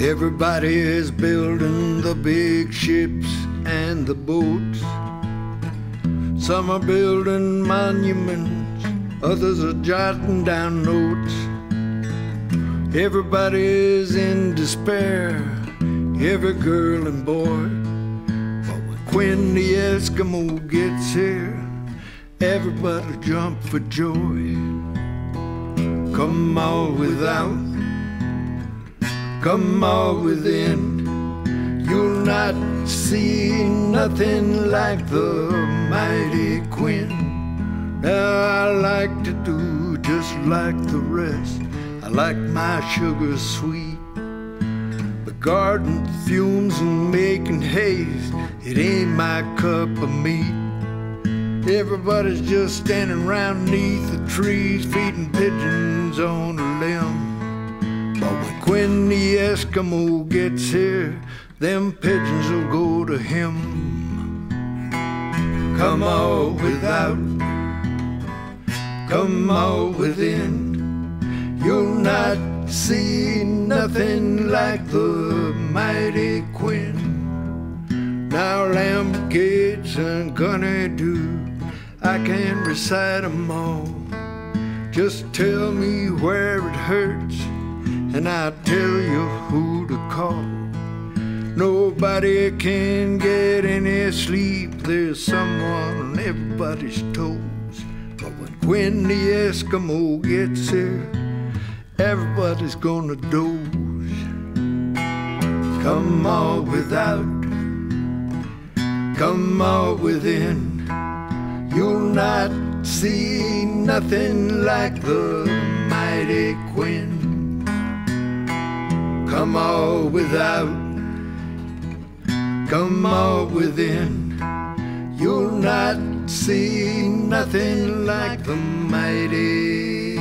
Everybody is building the big ships and the boats. Some are building monuments, others are jotting down notes. Everybody is in despair, every girl and boy. But when Quinn the Eskimo gets here, everybody jump for joy. Come all without, come all within. You'll not see nothing like the mighty Quinn. Now I like to do just like the rest. I like my sugar sweet. But garden fumes and making haze, it ain't my cup of meat. Everybody's just standing around neath the trees, feeding pigeons on a limb. When the Eskimo gets here, them pigeons will go to him. Come all without, come all within. You'll not see nothing like the mighty Quinn. Now Lamb Gates and Gunny Do, I can recite recite 'em all. Just tell me where it hurts, and I'll tell you who to call. Nobody can get any sleep. There's someone on everybody's toes. But when the Eskimo gets here, everybody's gonna doze. Come all without, come all within. You'll not see nothing like the mighty Quinn. Come all without, come all within. You'll not see nothing like the mighty,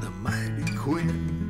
the mighty Quinn.